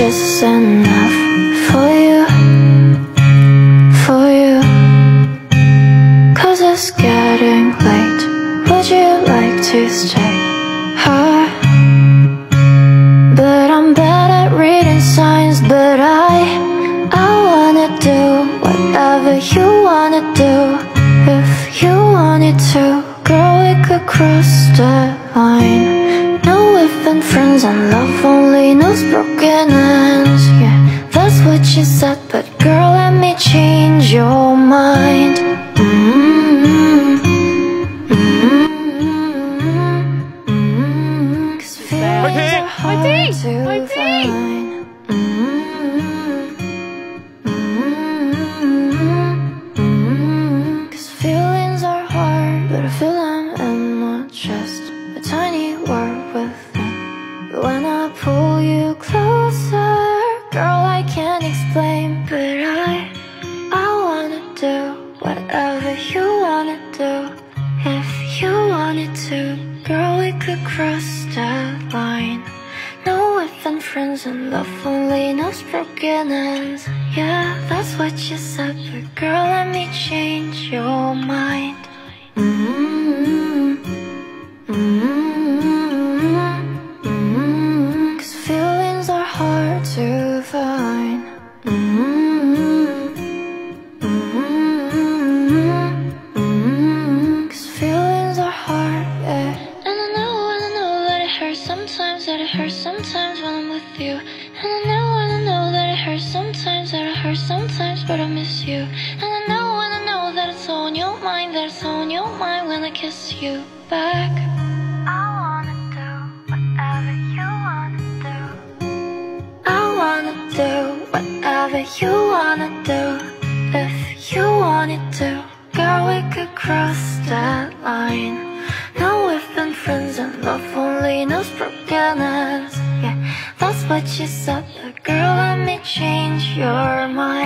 just enough for you, for you. Cause it's getting late. Would you like to stay? Huh? But I'm bad at reading signs. But I, I wanna do whatever you wanna do. If you wanted to, girl, we could cross the what you said. But girl, let me change your mind. Cause feelings are hard to find. Cause feelings are hard, but I feel them in my chest. Do whatever you wanna do. If you wanted to, girl, we could cross that line. No, we've been friends and love only knows broken ends. Yeah, that's what you said, but girl, let me change your mind. Mm-hmm. Mm-hmm. Mm-hmm. Cause feelings are hard to sometimes, that it hurts sometimes when I'm with you. And I know, and I know that it hurts sometimes, that it hurts sometimes, but I miss you. And I know, and I know that it's on your mind, that it's on your mind when I kiss you back. I wanna do whatever you wanna do. I wanna do whatever you wanna do. If you wanted to, girl, we could cross that line. Now we've been friends and love only knows ends. What you said, girl, let me change your mind.